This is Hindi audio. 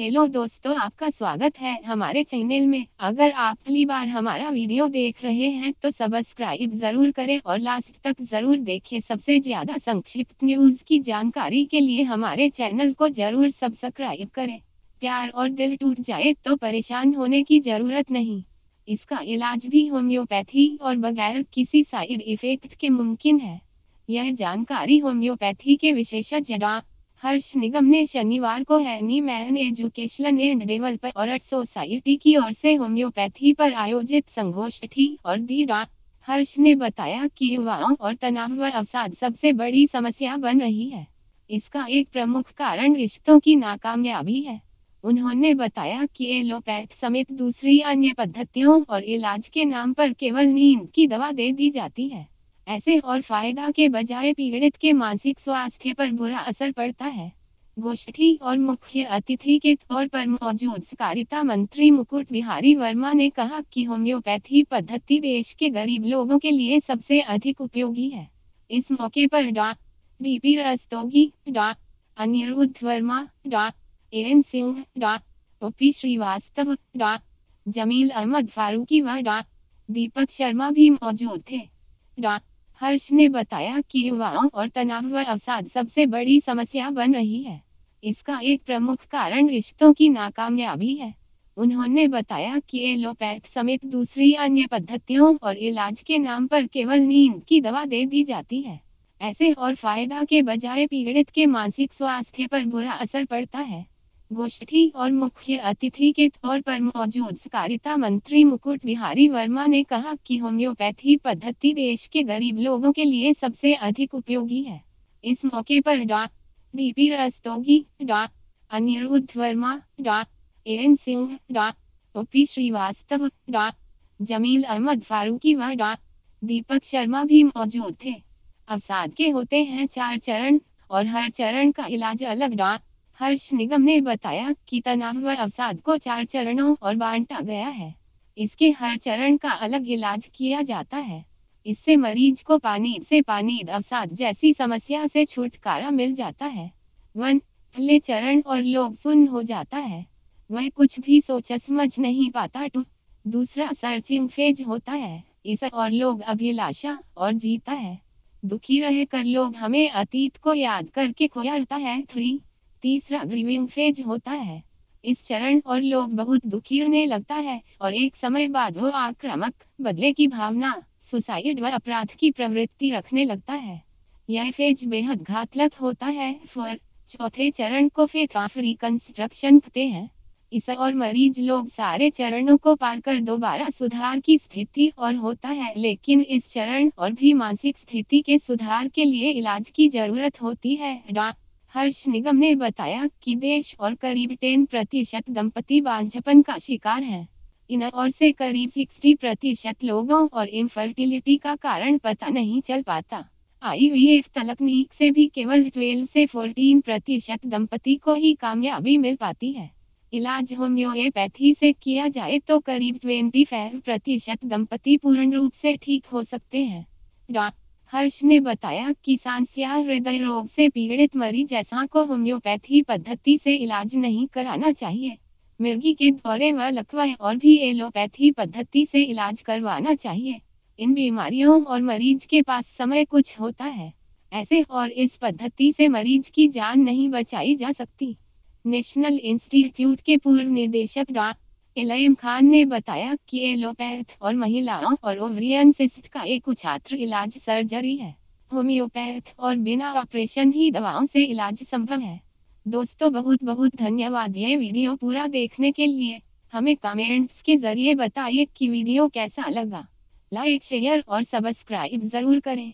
हेलो दोस्तों आपका स्वागत है हमारे चैनल में। अगर आप पहली बार हमारा वीडियो देख रहे हैं तो सब्सक्राइब ज़रूर करें और लास्ट तक ज़रूर देखें। सबसे ज़्यादा संक्षिप्त न्यूज़ की जानकारी के लिए हमारे चैनल को ज़रूर सब्सक्राइब करें। प्यार और दिल टूट जाए तो परेशान होने की ज़रूरत नहीं। इसका इलाज भी होम्योपैथी और बगैर किसी साइड इफ़ेक्ट के मुमकिन है। यह जानकारी होम्योपैथी के विशेषज्ञ डॉ हर्ष निगम ने शनिवार को Hahnemann education and development society की ओर से होम्योपैथी पर आयोजित संगोष्ठी और दी हर्ष ने बताया कि युवाओं और तनाव व अवसाद सबसे बड़ी समस्या बन रही है। इसका एक प्रमुख कारण रिश्तों की नाकामयाबी है। उन्होंने बताया कि एलोपैथ समेत दूसरी अन्य पद्धतियों और इलाज के नाम पर केवल नींद की दवा दे दी जाती है। ऐसे और फ़ायदा के बजाय पीड़ित के मानसिक स्वास्थ्य पर बुरा असर पड़ता है। गोष्ठी और मुख्य अतिथि के तौर पर मौजूद सहकारिता मंत्री मुकुट बिहारी वर्मा ने कहा कि होम्योपैथी पद्धति देश के गरीब लोगों के लिए सबसे अधिक उपयोगी है। इस मौके पर डॉ. बीपी रस्तोगी, डॉ. अनिरुद्ध वर्मा, डॉ. एन. सिंह, डॉ. ओपी श्रीवास्तव, डॉ. जमील अहमद फारूकी व डॉ. दीपक शर्मा भी मौजूद थे। डॉ. हर्ष ने बताया कि युवाओं और तनाव व अवसाद सबसे बड़ी समस्या बन रही है। इसका एक प्रमुख कारण रिश्तों की नाकामयाबी है। उन्होंने बताया कि एलोपैथ समेत दूसरी अन्य पद्धतियों और इलाज के नाम पर केवल नींद की दवा दे दी जाती है। ऐसे और फ़ायदा के बजाय पीड़ित के मानसिक स्वास्थ्य पर बुरा असर पड़ता है। गोष्ठी और मुख्य अतिथि के तौर पर मौजूद सहकारिता मंत्री मुकुट बिहारी वर्मा ने कहा कि होम्योपैथी पद्धति देश के गरीब लोगों के लिए सबसे अधिक उपयोगी है। इस मौके पर डॉ. बीपी रस्तोगी, डॉ. अनिरुद्ध वर्मा, डॉ. एन सिंह, डॉ. ओपी श्रीवास्तव, डॉ. जमील अहमद फारूकी व डॉ. दीपक शर्मा भी मौजूद थे। अवसाद के होते हैं चार चरण और हर चरण का इलाज अलग, डॉ. हर्ष निगम ने बताया कि तनाव व अवसाद को चार चरणों और बांटा गया है। इसके हर चरण का अलग इलाज किया जाता है। इससे मरीज़ को पानी से पानी अवसाद जैसी समस्या से छुटकारा मिल जाता है। वन, पहले चरण और लोग सुन हो जाता है। वह कुछ भी सोच समझ नहीं पाता टू। दूसरा, सर्चिंग फ़ेज़ होता है। इस और लोग अभिलाषा और जीता है। दुखी रह कर लोग हमें अतीत को याद करके खोयाता है। थ्री तीसरा ग्रीविंग फ़ेज़ होता है। इस चरण और लोग बहुत दुखीरने लगता है और एक समय बाद वो आक्रामक, बदले की भावना सुसाइड व अपराध की प्रवृत्ति रखने लगता है। यह फ़ेज़ बेहद घातक होता है। फिर चौथे चरण को फेथ ऑफ़ रिकंस्ट्रक्शन कहते हैं। इस और मरीज़ लोग सारे चरणों को पार कर दोबारा सुधार की स्थिति और होता है, लेकिन इस चरण और भी मानसिक स्थिति के सुधार के लिए इलाज की ज़रूरत होती है। डॉ हर्ष निगम ने बताया कि देश और करीब टेन प्रतिशत दंपति बांझपन का शिकार है। इन और से करीब 60 प्रतिशत लोगों और इनफर्टिलिटी का कारण पता नहीं चल पाता। आईवीएफ तकनीक से भी केवल 12 से 14 प्रतिशत दंपति को ही कामयाबी मिल पाती है। इलाज होम्योपैथी से किया जाए तो करीब 25 प्रतिशत दंपति पूर्ण रूप से ठीक हो सकते हैं। डॉ हर्ष ने बताया कि सांस या हृदय रोग से पीड़ित मरीज़ ऐसा को होम्योपैथी पद्धति से इलाज नहीं कराना चाहिए। मिर्गी के दौरे व लकवा और भी एलोपैथी पद्धति से इलाज करवाना चाहिए। इन बीमारियों और मरीज़ के पास समय कुछ होता है। ऐसे और इस पद्धति से मरीज़ की जान नहीं बचाई जा सकती। नेशनल इंस्टीट्यूट के पूर्व निदेशक डॉ इलाइम खान ने बताया कि एलोपैथ और महिलाओं और ओवरियन सिस्ट का एक छात्र इलाज सर्जरी है। होम्योपैथ और बिना ऑपरेशन ही दवाओं से इलाज संभव है। दोस्तों, बहुत बहुत धन्यवाद। ये वीडियो पूरा देखने के लिए हमें कमेंट्स के ज़रिए बताइए कि वीडियो कैसा लगा। लाइक, शेयर और सब्सक्राइब ज़रूर करें।